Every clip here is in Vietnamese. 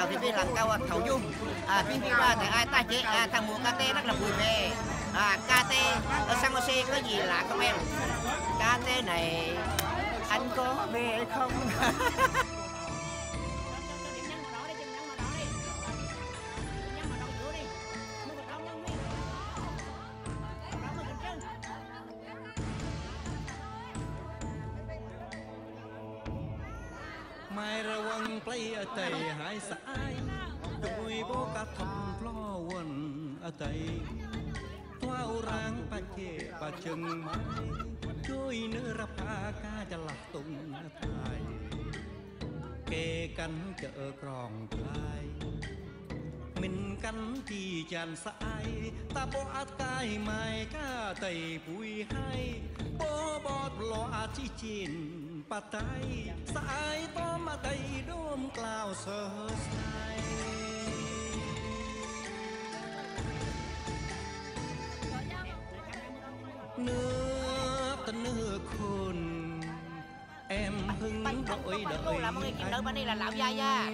đầu à, thì à, là cao thầu dung à phim phim qua thì ai ta chế à, thằng mùa KT rất là vui vẻ. À KT ở sang Jose có gì lạ không em? KT này anh có về không? Mai ra quăng play ở tây hải sải จะหลับตุงไทยเกกันเจอกรองไกลมินกันที่จันสายตาบอดกายไม่กล้าไต่ปุยให้โบบอดรออาชีจิน ปะไตสายต้อมาไตโดมกล่าวเสอใส เ bánh đợi cô là mọi người kiếm nữ bên đây là lão gia gia.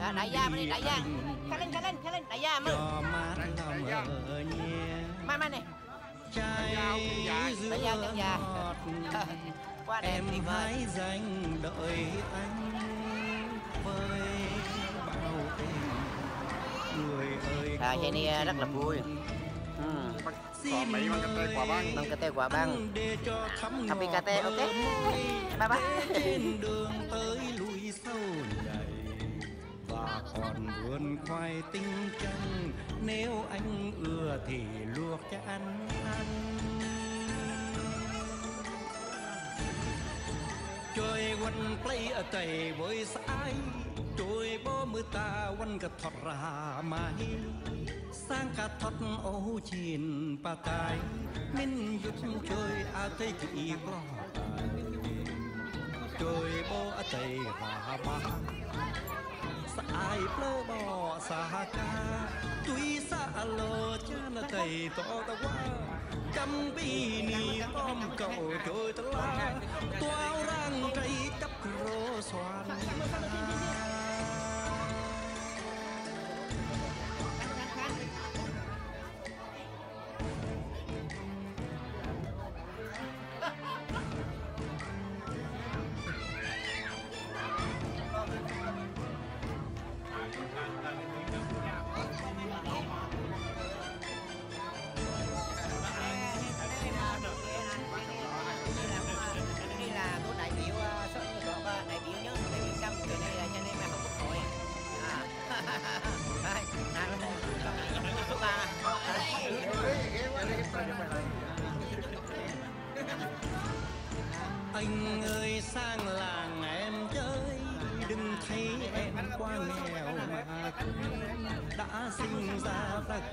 À, đại gia bên đây đại gia. Khai lên khai lên khai lên đại gia mừng cho mát mai mai này. Trai đại gia kéo già qua đây em hãy dành đợi anh với bao tình người ơi à vậy rất là vui ừ. Có quả băng bằng cái quả băng để cho thắm Happy ngọt KT, ok. Bye bye. trên đường tới lùi sâu nhảy và còn vườn khoai tinh chân nếu anh ưa thì luộc cho anh ăn chơi quanh play ở tầy với sải trôi bó mưa ta quanh cả thọt ra mai សាងកាថត់អូជានបតាយមិនយុទ្ធជួយអតីតអ៊ីក៏ជួយបោអតីហាបាស្អាយផ្លើបោសហការទុយសាឡូចានតីតតវ៉ាកំពីនេះក៏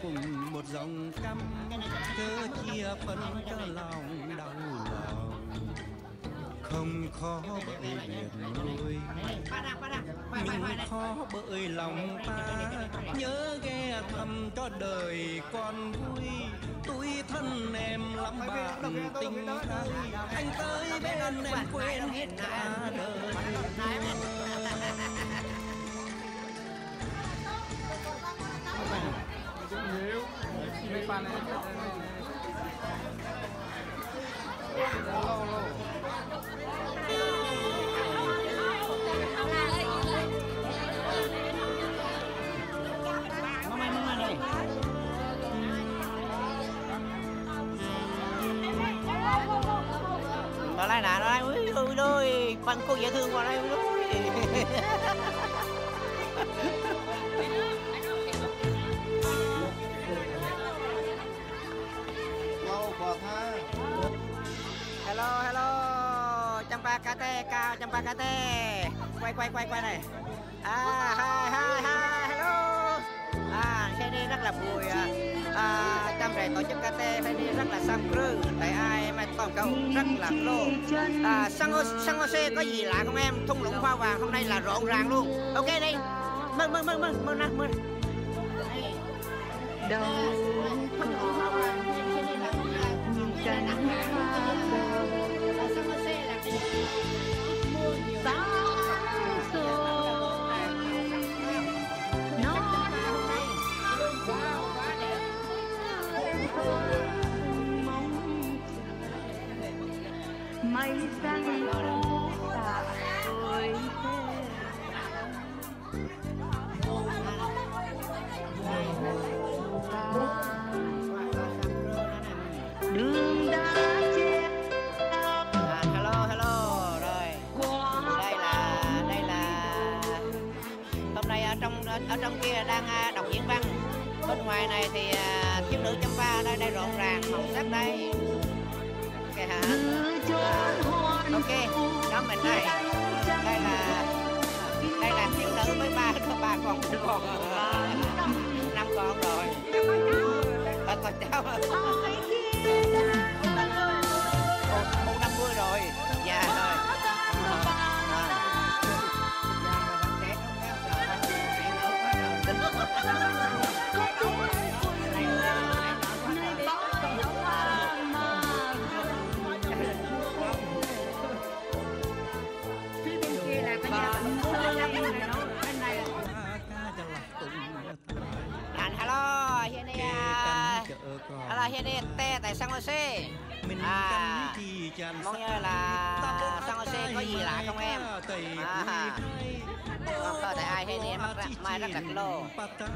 cùng một dòng căm chớ chia phân cho lòng đau lòng. Không khó bởi biệt nuôi nhưng khó bởi lòng ta. Nhớ ghé thăm cho đời con vui, tuổi thân em lắm bạn tình thân anh tới bên em quên hết cả đời. Đó lại này đó đây nè đây ui ui ui phần cô dễ thương vào đây ui ui. cao champa kate quay quay quay quay này. À hai hai hai hello. À xe đi rất là vui à, trăm rể tổ chức KT đi rất là sang rư. Tại ai mà toàn cầu rất là lô. À sang sang xe có gì lạ không em? Thung lũng hoa vàng hôm nay là rộn ràng luôn. Ok đi. Mừng mừng mừng mừng mừng mừng. Đâu là nhìn cánh hoa Ahí está mi. Đây đây là đây là thiếu nữ với ba có ba con bốn con. Năm con rồi. À, con cháu tê tại San Jose. À, mong như là San Jose có gì lạ không em? À, không có tại ai hiện nay mắc mai rất đặt lô.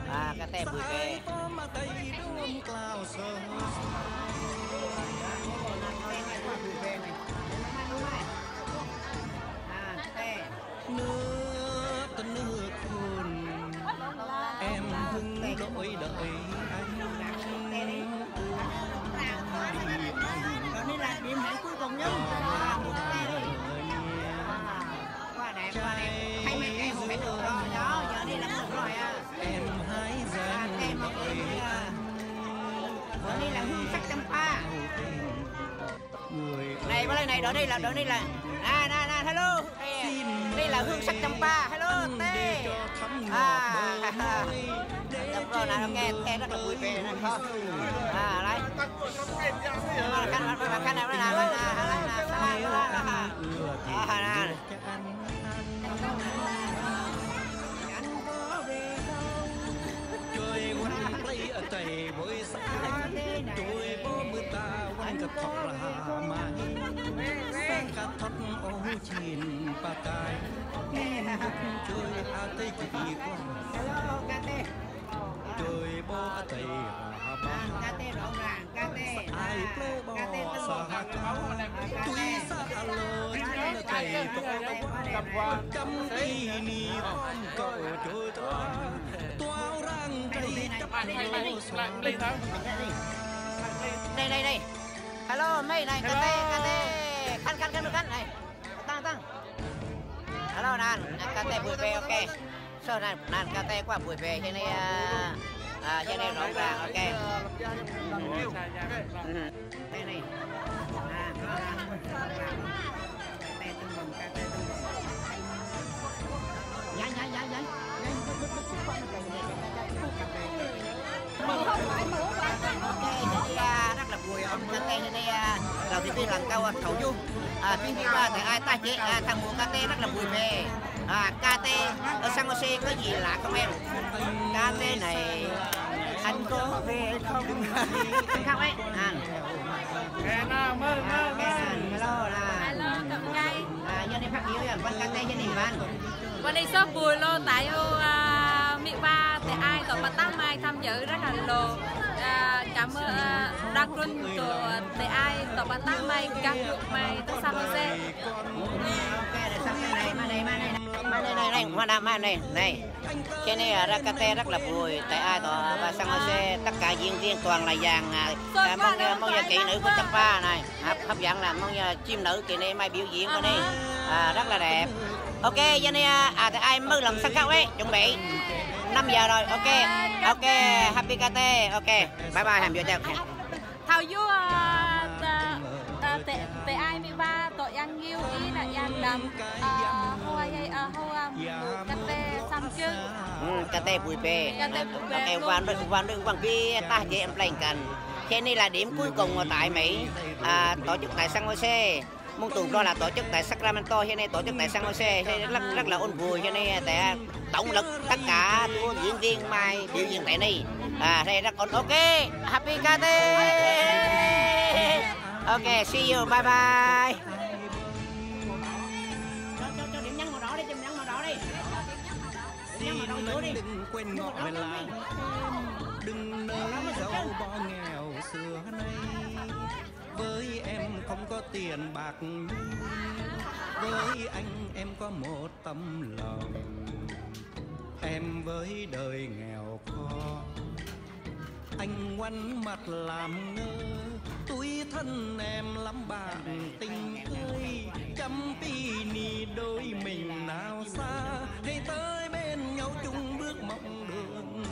À, cái tê bùi về. Người Này, qua đây này, đợi đây là, đợi đây là. À, nè, nè, hello. Đây, đây là hương sắc pha. Hello, cho thắm À, ngọt bờ môi Đúng rồi, nè, nghe, nghe rất là vui vẻ nè, không? À, đấy. À, khăn, khăn, khăn, khăn này, đây là, đây là, đây là, đây là, đây là, đây là. ưa thì À, nè. được cho anh trăm cây ni hồng cầu trôi toa toao răng cây chấp lô đây đây đây. Hello mày này cà tê cà tê. Khăn khăn khăn khăn. Này tăng tăng. Hello nan cà tê bụi về ok. Sau này nan cà tê qua bụi về cho nên à, à cho nên rõ ràng ok. Ừ. Đây này. À. đầu tiên là câu khẩu du à, tiên là tại ai ta chế à, thằng mùa tê rất là vui vẻ à, tê ở San Jose có gì lạ không em tê này anh có về không anh không ấy à hello Hello, cậu trai. à, giờ này phát biểu là văn cà tê cho nên Bên đây shop vui luôn tại uh, à, miệng ba thì ai tổ bà tăng mai tham dự rất là lồ. Uh, cảm ơn à, uh, đặc quân của thì ai tổ bà tám mai các lượng mai tất sao đây dễ hoa nam này này cho nên ở Rakate rất là vui tại ai tòa và San Jose tất cả diễn viên toàn là vàng à, mong mong kỹ nữ của Champa này hấp, hấp dẫn là mong chim nữ kỳ này mai biểu diễn qua đi à, rất là đẹp. Ok, nên à tại ai mơ lòng sân khấu ấy, chuẩn bị 5 giờ rồi, ok, ok, happy Kate, ok, bye bye, hẹn giờ chào. à, à, tại tại ai Mỹ Ba tội ăn yêu ý là ăn đầm à, hoa hay à, hoa cà phê xăm chân Ừ, vẻ. Kate vui vẻ Ok, quan được quan được quan kia ta chị em lên cành. Thế này là điểm cuối cùng ở tại Mỹ à, tổ chức tại San Jose mong tụ đó là tổ chức tại Sacramento, hiện nay tổ chức tại San Jose, thế rất rất là ôn vui, cho nên tại tổng lực tất cả của diễn viên mai biểu diễn tại đây à đây rất ổn ok happy KT ok see you bye bye cho cho cho điểm nhấn màu đỏ đi điểm nhấn màu đỏ đi điểm nhấn tiền bạc với anh em có một tấm lòng. Em với đời nghèo khó. Anh ngoảnh mặt làm ngơ. Tuổi thân em lắm bạn tình ơi. Trăm pi ni đôi mình nào xa. Hãy tới bên nhau chung bước mộng đường.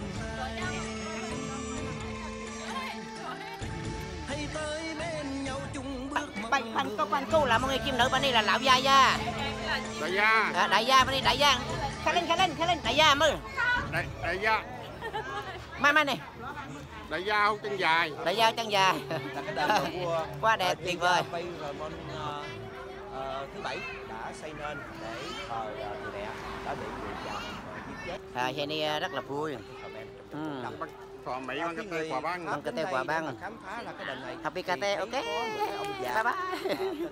Bạn bạn có bạn cô là một người kim nữ bạn đi là lão gia gia. Đại gia. À, đại gia bạn đi đại gia. Khai lên khai lên khai lên đại gia mơ đại, đại gia. Mai mai này đại gia hút chân dài. Đại gia chân dài. Là cái đền vua quá đẹp tuyệt vời uh, uh, thứ bảy đã xây nên để thờ người mẹ đã bị người chồng giết chết. À hiện nay rất là vui. Ừ. thọ mỹ bằng cái tay quả băng Bằng cái tay quả băng. khám phá ra cái đền này Happy thì KT, thấy ok. có một cái ông già Bye bye.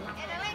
ờ, tên là đây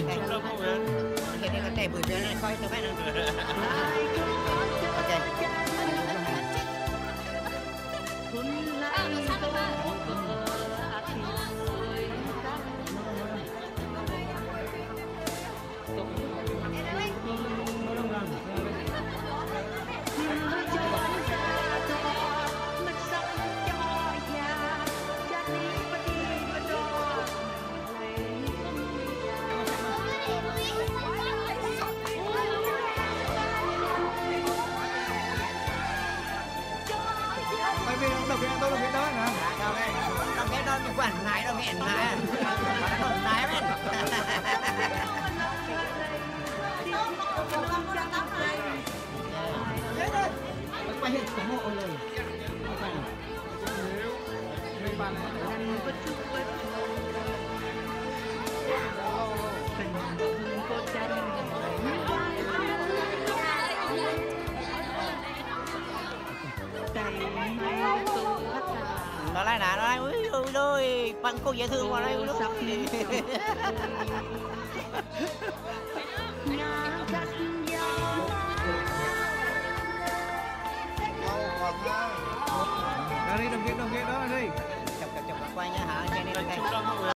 nhá hả cái này cái này cái tay bụi bèo này coi tôi biết nè quần này đâu nghẹn này mà nó còn tái bên quay hình cái mộ rồi này. Bạn cô dễ thương qua đây ui Ra đi đồng kiện đồng kiện đó đi. Chụp chụp chụp quay nhá hả? Này cái